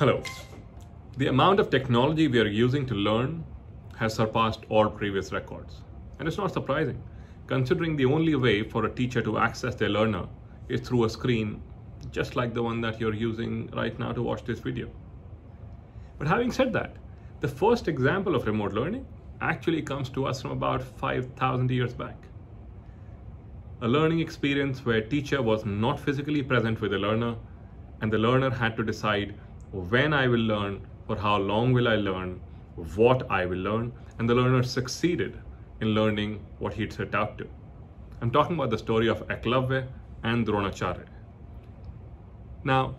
The amount of technology we are using to learn has surpassed all previous records. And it's not surprising, considering the only way for a teacher to access their learner is through a screen, just like the one that you're using right now to watch this video. But having said that, the first example of remote learning actually comes to us from about 5,000 years back. A learning experience where a teacher was not physically present with the learner and the learner had to decide when I will learn, for how long will I learn, what I will learn, and the learner succeeded in learning what he'd set out to. I'm talking about the story of Eklavya and Dronacharya. Now,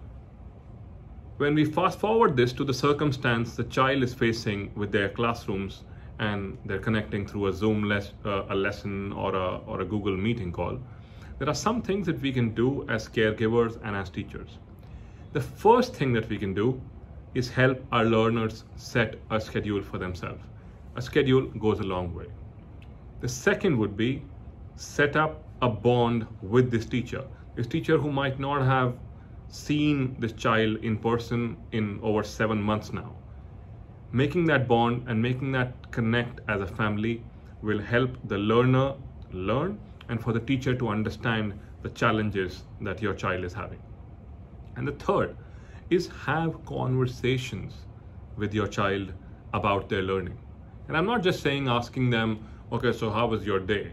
when we fast forward this to the circumstance the child is facing with their classrooms and they're connecting through a Zoom les- uh, a lesson or a, or a Google meeting call, there are some things that we can do as caregivers and as teachers. The first thing that we can do is help our learners set a schedule for themselves. A schedule goes a long way. The second would be set up a bond with this teacher. This teacher who might not have seen this child in person in over seven months now. Making that bond and making that connect as a family will help the learner learn and for the teacher to understand the challenges that your child is having. And the third is have conversations with your child about their learning. And I'm not just saying asking them, okay, so how was your day?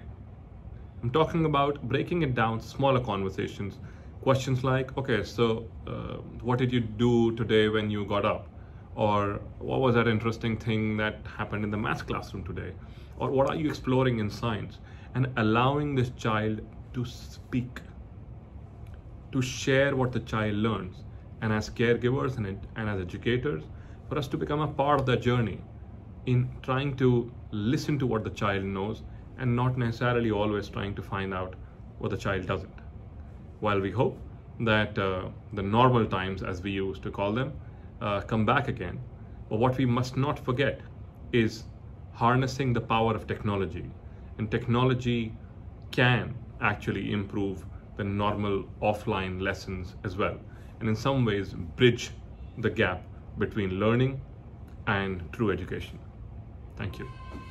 I'm talking about breaking it down, smaller conversations. Questions like, okay, so uh, what did you do today when you got up? Or what was that interesting thing that happened in the math classroom today? Or what are you exploring in science? And allowing this child to speak, to share what the child learns. And as caregivers and, and as educators, for us to become a part of that journey in trying to listen to what the child knows and not necessarily always trying to find out what the child doesn't. While we hope that uh, the normal times, as we used to call them, uh, come back again, but what we must not forget is harnessing the power of technology. And technology can actually improve the normal offline lessons as well, and in some ways bridge the gap between learning and true education. Thank you.